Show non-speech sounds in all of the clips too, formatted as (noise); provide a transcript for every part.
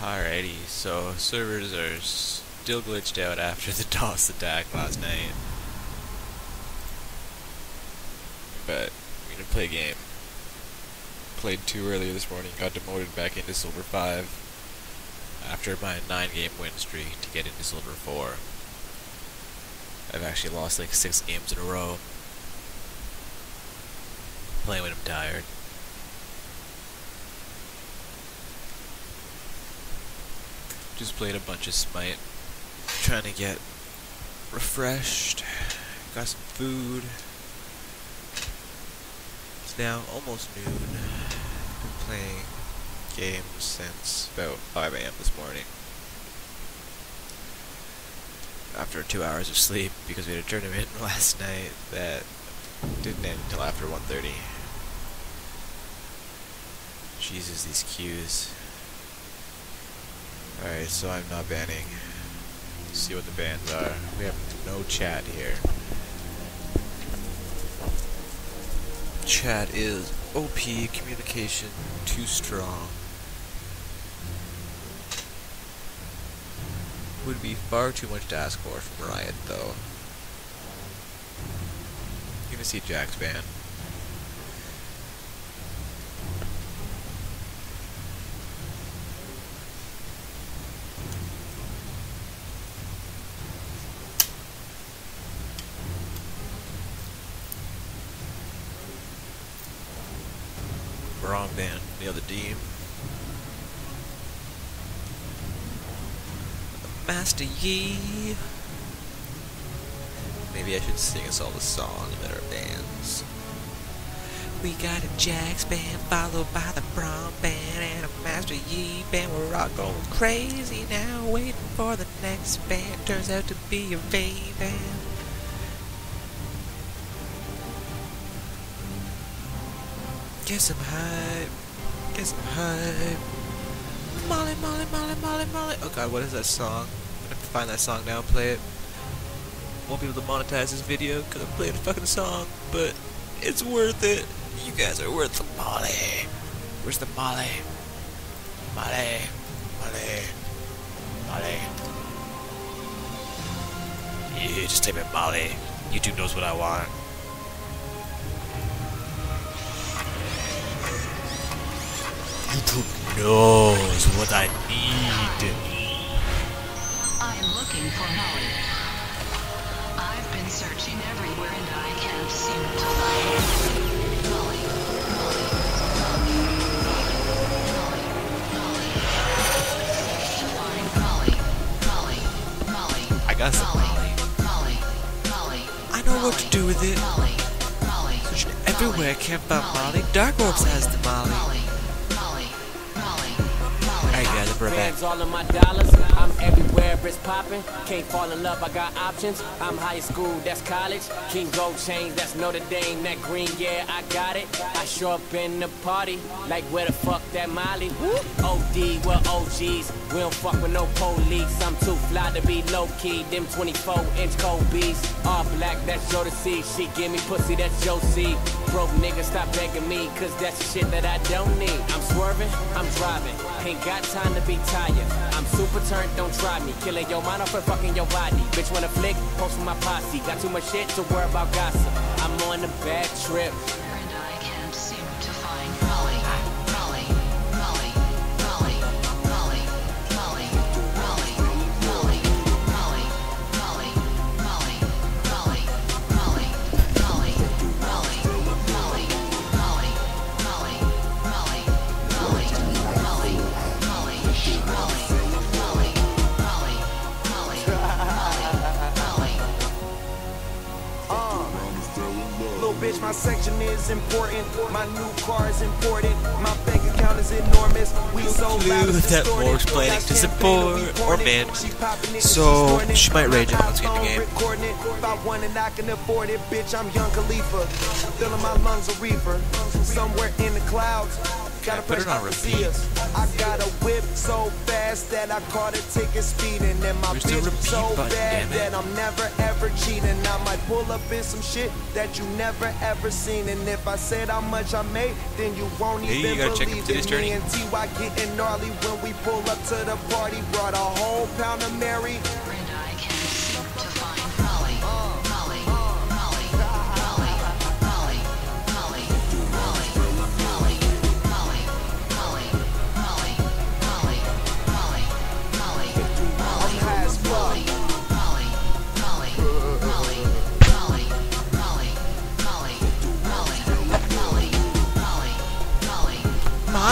Alrighty, so servers are still glitched out after the (laughs) DOS attack last night. But we're gonna play a game. Played two earlier this morning, got demoted back into Silver 5 after my 9 game win streak to get into Silver 4. I've actually lost like 6 games in a row. Playing when I'm tired. Just played a bunch of Smite. Trying to get refreshed. Got some food. It's now almost noon. Been playing games since about 5 a.m. this morning. After two hours of sleep because we had a tournament (laughs) last night that didn't end until after 1.30. Jesus, these queues. Alright, so I'm not banning. Let's see what the bans are. We have no chat here. Chat is OP, communication too strong. Would be far too much to ask for from Riot, though. You're gonna see Jax ban. Wrong band, the other team. Master Yi. Maybe I should sing us all the song that our bands. We got a Jax band followed by the Braum band and a Master Yi band. We're all going crazy now, waiting for the next band. Turns out to be a Vayne band. Get some hype. Get some hype. Molly, Molly, Molly, Molly, Molly. Oh god, what is that song? Find that song now and play it. Won't be able to monetize this video because I'm playing a fucking song, but it's worth it. You guys are worth the Molly. Where's the Molly? Molly. Molly. Molly. Yeah, just type in Molly. YouTube knows what I want. YouTube knows what I need. I looking for Molly. I've been searching everywhere and I can't seem to find Molly. Molly. Molly. Molly. Find Molly. Molly. Molly. I got some Molly. Molly. Molly. Molly. I know what to do with it. Molly. Molly. Everywhere, can't find Molly. Darkorpse has the Molly. Molly. Molly. Bands all of my dollars. I'm everywhere, it's popping. Can't fall in love, I got options. I'm high school, that's college. King Gold chains, that's Notre Dame. That green, yeah, I got it. I show up in the party, like where the fuck that Molly? OD, well OGs. We don't fuck with no police. I'm too fly to be low key. Them 24 inch Kobe's. All black, that's Jodeci. She give me pussy, that's Josie. Broke niggas, stop begging me, cause that's the shit that I don't need. I'm swerving, I'm driving. Ain't got time to be tired. I'm super turned, don't try me. Killing your mind off and fucking your body. Bitch, wanna flick, post with my posse. Got too much shit to worry about gossip. I'm on a bad trip. Bitch, my section is important. My new car is important. My bank account is enormous. We so loud that. Morg's planning to support or ban. it. She popping it, So, she snorting it. she might rage we get in the game. If I want it, I can afford it. Bitch, I'm young Khalifa. Filling my lungs a reefer. Somewhere in the clouds. Gotta put it on repeat. I got a whip so fast that I caught a ticket speeding. And my Where's bitch so button, bad that I'm never ever cheating. I might pull up in some shit that you never ever seen. And if I said how much I made, then you won't Hey, you even gotta believe it. Me and T.Y. getting gnarly when we pull up to the party. Brought a whole pound of Mary.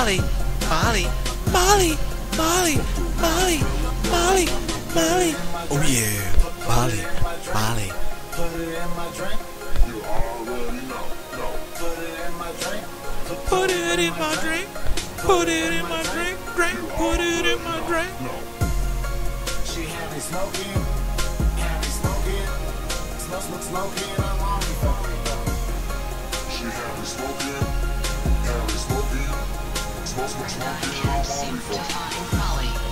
Molly, Molly, Molly, Molly, Molly, Molly, Molly. Oh yeah, Molly, Molly. Put it in my drink. You already know. No. Put it in my drink. Put it in my drink. Put it in my drink. Drink. Put it in my drink. She had me smoking. Had me smoking. Smoke, smoke, smoking. I'm on me fucking. She had me smoking. Seem to find Molly.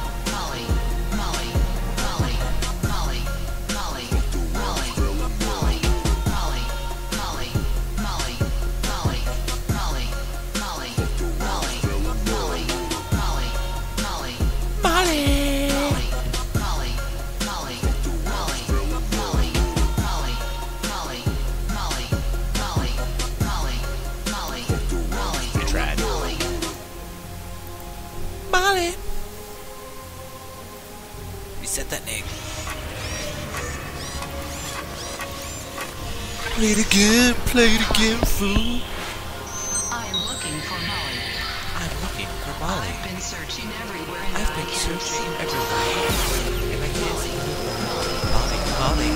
I'm looking for Molly. I've been searching everywhere and I've been searching everywhere, and I can't see Molly, Molly,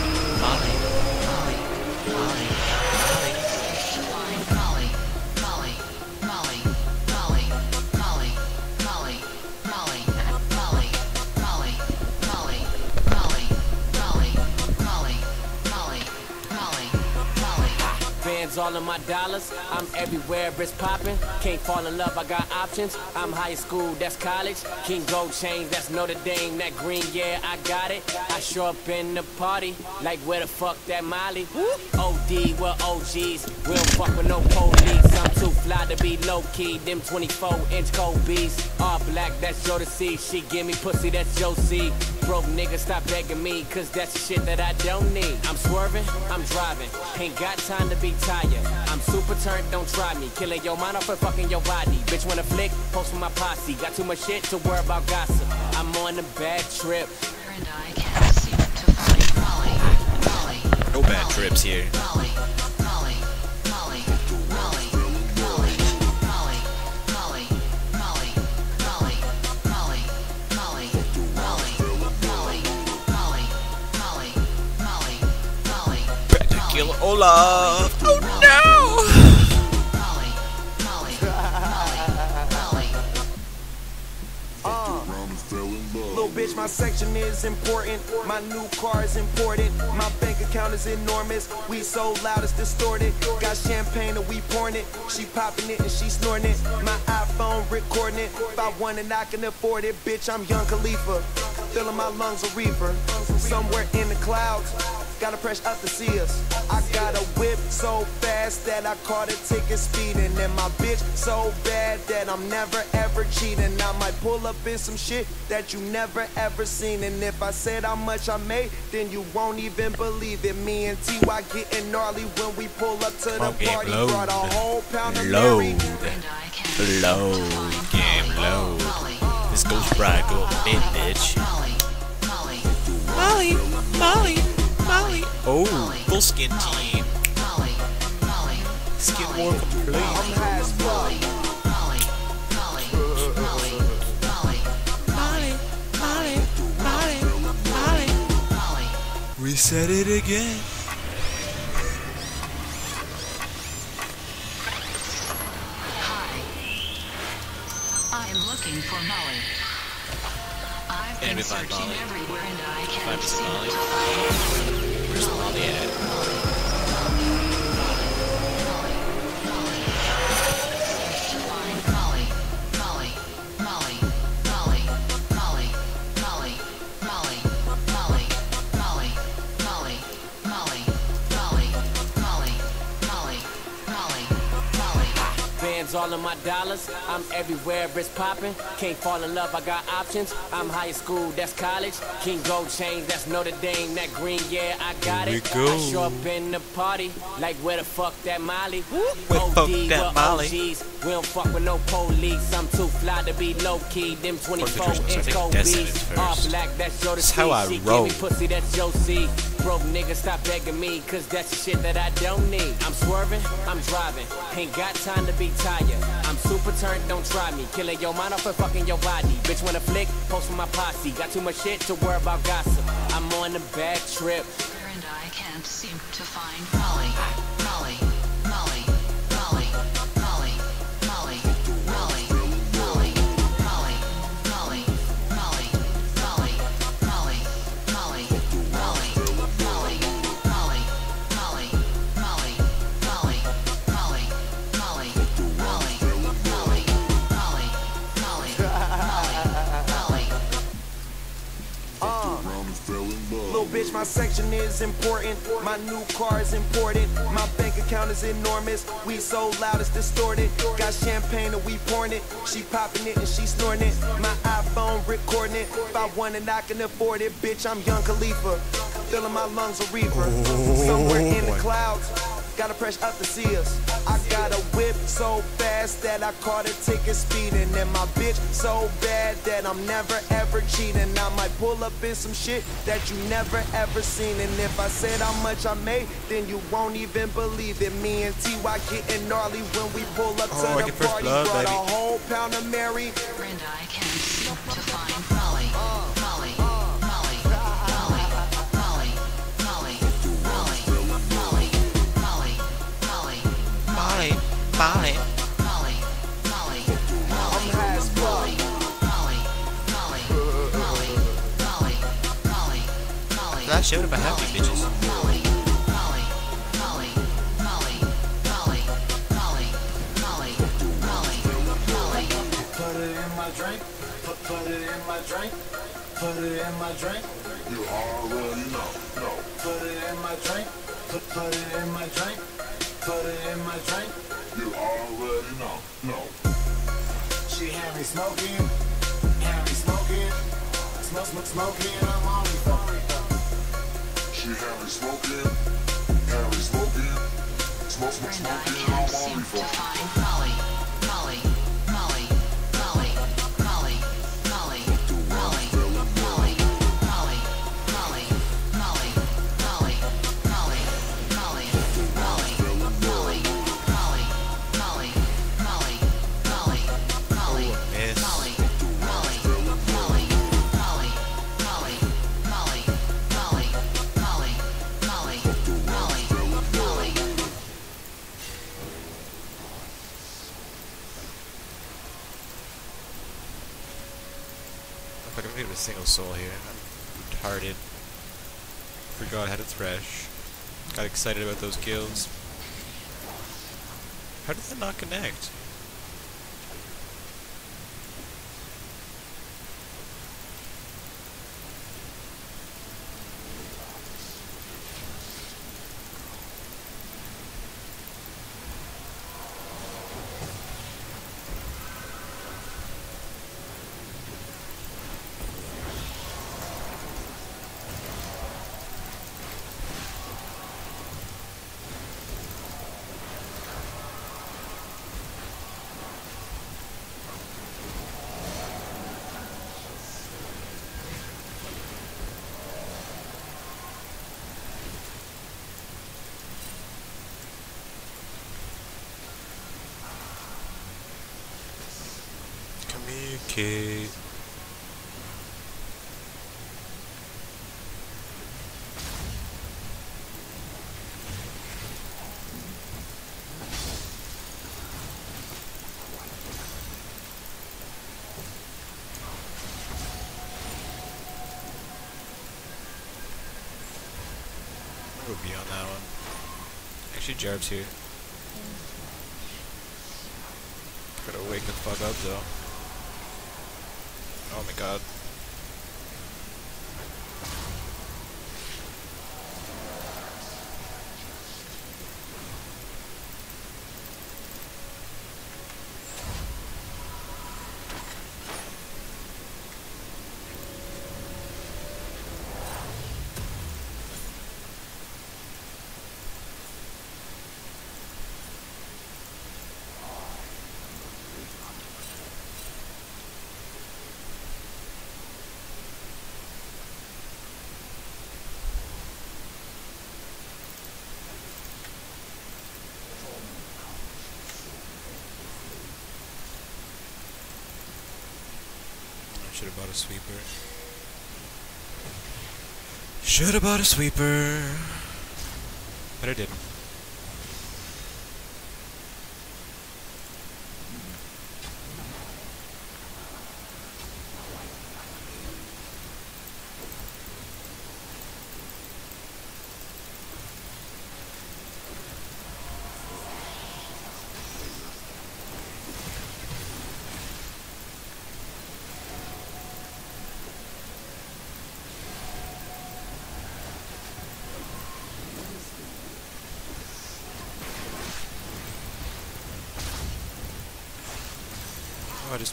all of my dollars. I'm everywhere, it's popping. Can't fall in love, I got options. I'm high school, that's college. King Gold Chains, that's Notre Dame. That green, yeah, I got it. I show up in the party, like where the fuck that Molly? OD, well OGs. We don't fuck with no police. I'm fly to be low key. Them 24 inch cold beats. All black, that's Jodeci. She give me pussy, that's Josie. Broke nigga, stop begging me, cause that's the shit that I don't need. I'm swerving, I'm driving. Ain't got time to be tired. I'm super turned, don't try me. Killing your mind off and fucking your body. Bitch, wanna flick? Post with my posse. Got too much shit to worry about gossip. I'm on a bad trip. And I can't seem to find Molly. Molly. No bad trips here. And oh, fell in love. Little bitch, my section is important. My new car is imported. My bank account is enormous. We so loud it's distorted. Got champagne and we pouring it. She popping it and she snorting it. My iPhone recording it. If I want it, I can afford it. Bitch, I'm Young Khalifa. Filling my lungs a reefer. Somewhere in the clouds. Gotta press up to see us. I got a whip so fast that I caught a ticket speeding. And my bitch so bad that I'm never ever cheating. I might pull up in some shit that you never ever seen. And if I said how much I made, then you won't even believe it. Me and T.Y. getting gnarly when we pull up to the Okay, party. load. Brought a whole pound of Load. Mary. And I can't Load. seem to find Game load. This Ghost Bride go up in, bitch. Molly. Molly. Molly. Oh, full skin team. Skin war complete. We said it again. Hi. I'm looking for Molly. I've been searching everywhere and I can't seem to just on the internet. All in my dollars. I'm everywhere, it's popping. Can't fall in love, I got options. I'm high school, that's college. King Gold Chains, that's Notre Dame. That green, yeah, I got Here it. go. I show up in the party, like where the fuck that Molly? Where the fuck OD, that Molly? OGs. We don't fuck with no police. I'm too fly to be low key. Them 24 Patricia, so I inch think gold Descent beats. is All black, that's Jodeci. That's how I she roll. Give me pussy, that's Josie. Broke nigga, stop begging me, cause that's the shit that I don't need. I'm swerving, I'm driving. Ain't got time to be tired. I'm super turned, don't try me. Killing your mind off and fucking your body. Bitch, when a flick, post with my posse. Got too much shit to worry about gossip. I'm on a bad trip. Where and I can't seem to find. Molly. Molly. Little bitch, my section is important. My new car is important. My bank account is enormous. We so loud it's distorted. Got champagne and we pouring it. She popping it and she snorting it. My iPhone recording it. If I want it, I can afford it. Bitch, I'm Young Khalifa. Filling my lungs with reefer. Somewhere in the clouds. Gotta press up to see us. I got a whip so fast that I caught a ticket speeding. And my bitch so bad that I'm never ever cheating. I might pull up in some shit that you never ever seen. And if I said how much I made, then you won't even believe it. Me and TY getting gnarly when we pull up Oh, I to get the first party. blood, Brought baby. a whole pound of Mary. Where and I can't seem to find Shout if I have you, bitches. put, it in my drink. You already know, no. Put it in my drink, put, put it in my drink, put it in my drink. You already know, no. She had me smoking, had me smoking, smoke, smoke, smoking, I'm on me you have me smoking, have me smoking, smoke, smoke, smoking, I'm on. Thresh. Got excited about those kills. How did that not connect? Communicate. We'll be on that one. Actually, Jarb's here. Gotta wake the fuck up though. Oh my god. Should have bought a sweeper. Should have bought a sweeper. But I didn't.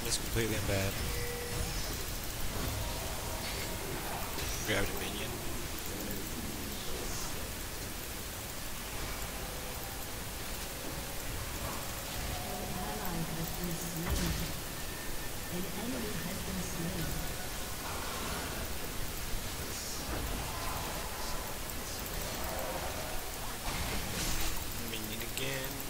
Missed completely and bad. Grabbed a minion. Minion again.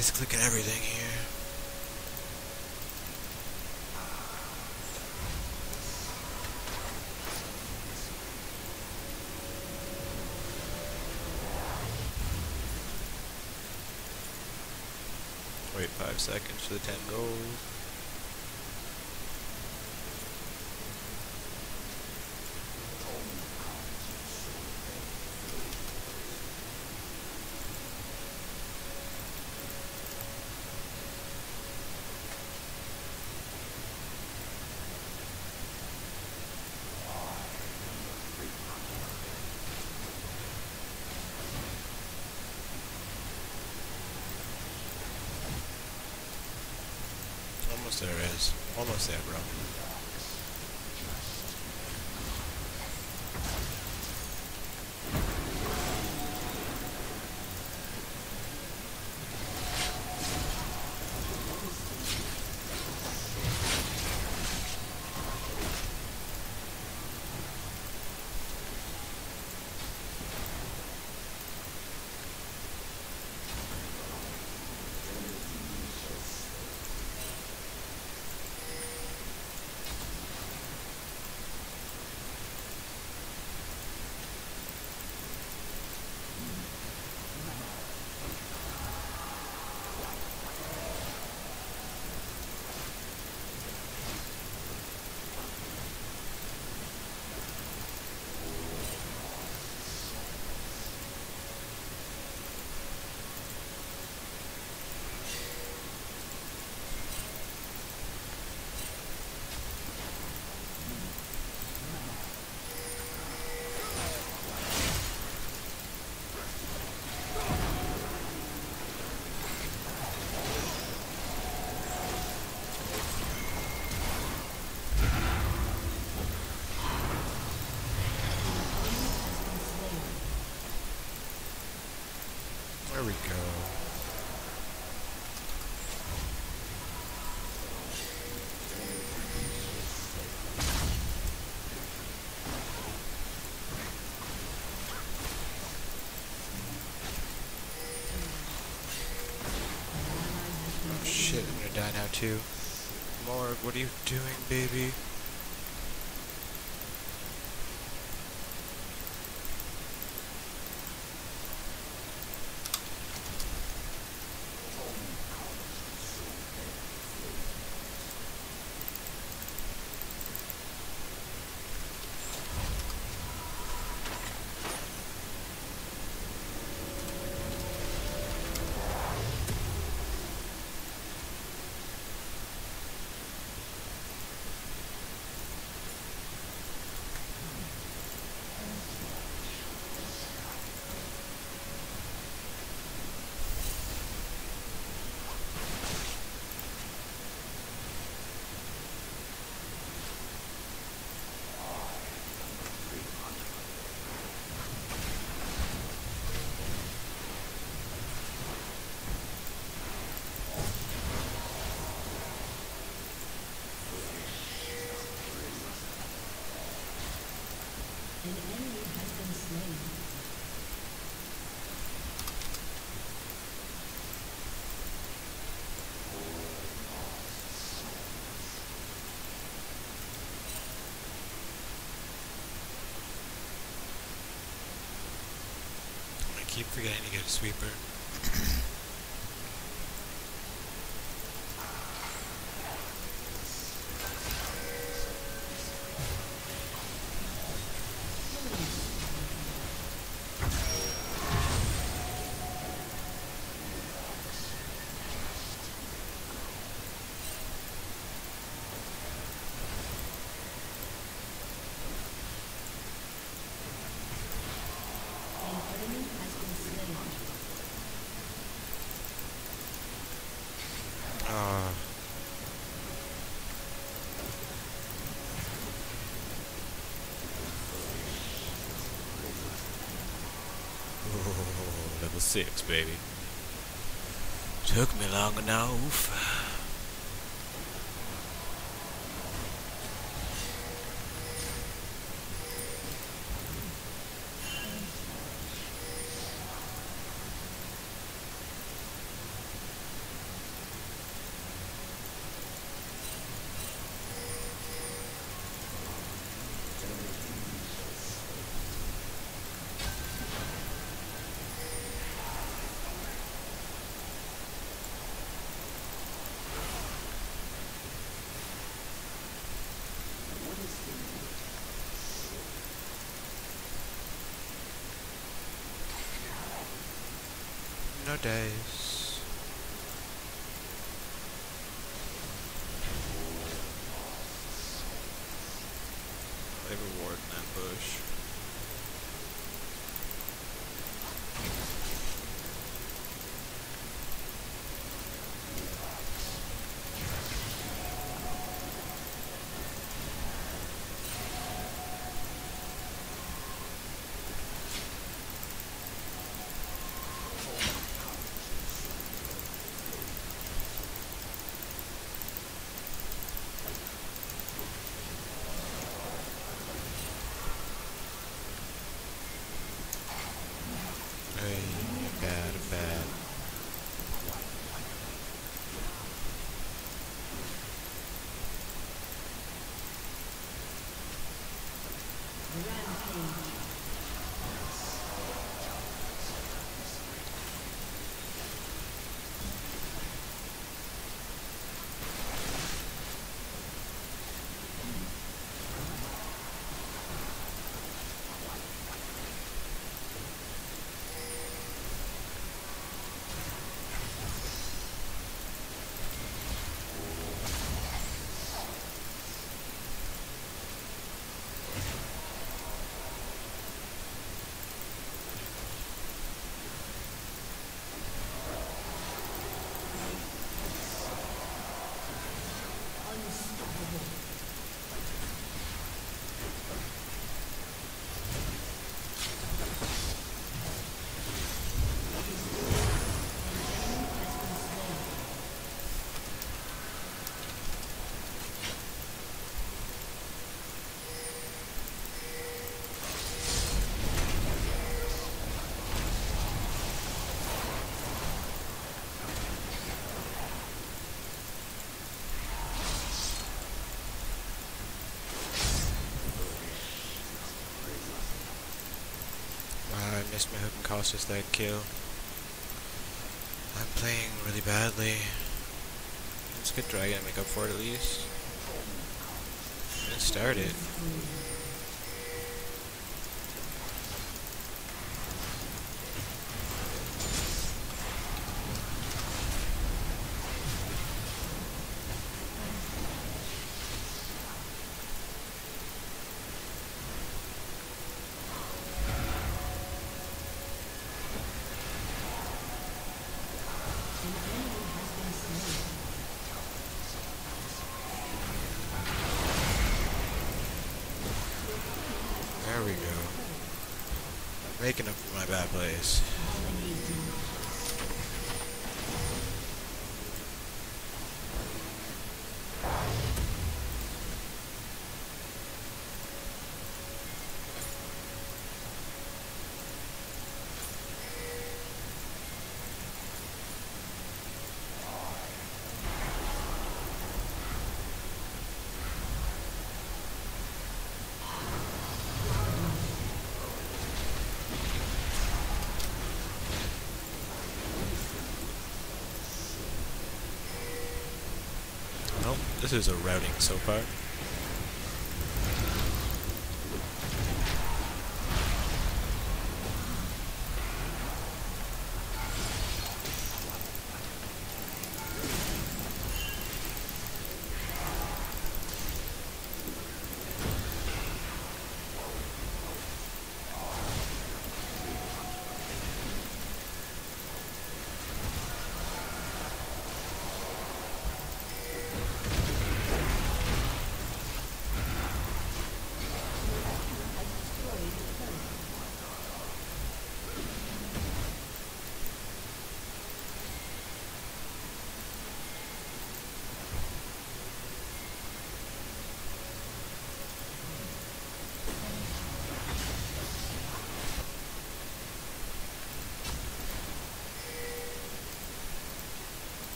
Misclicking everything here. Wait five seconds for the ten gold. Almost there is. Almost there, bro. There we go. Oh shit, Too. Morg, what are you doing, baby? Keep forgetting to get a sweeper. Ah. Oh, level 6, baby. Took me long enough. Missed my hook and cautious that kill. I'm playing really badly. Let's get Dragon and make up for it at least. It started. There This is a routing so far.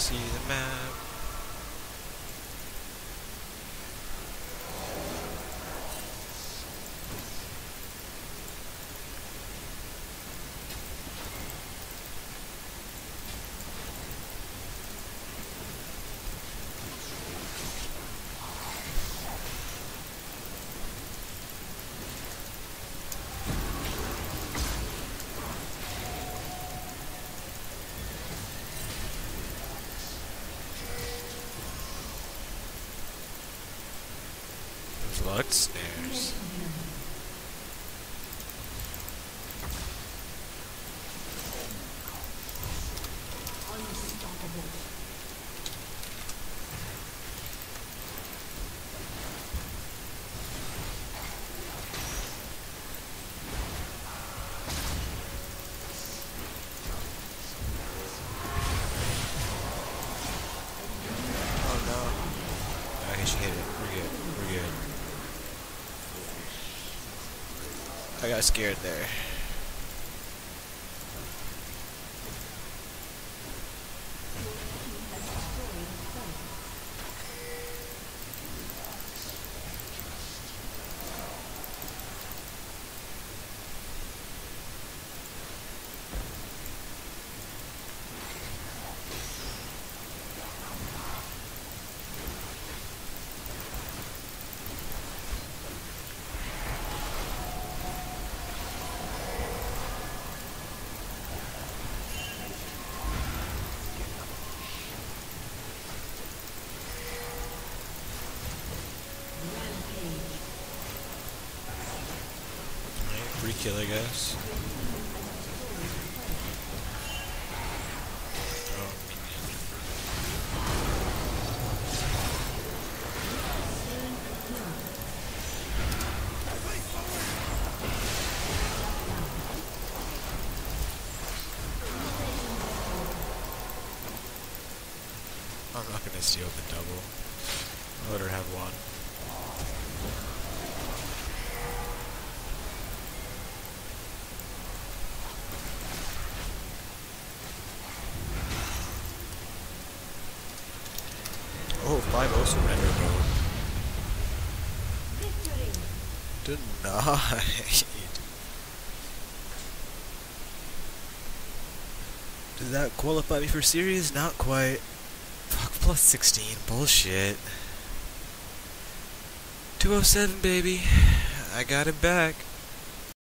See the map. There's locked stairs. Oh no. Okay, she hit it. We're good. We're good. I got scared there. Alright, free kill, I guess. Oh, minion. Steal the double. I'll let her have one. Oh, 5 surrender. Denied. (laughs) Does that qualify me for series? Not quite. Plus 16. Bullshit. 207, baby. I got it back.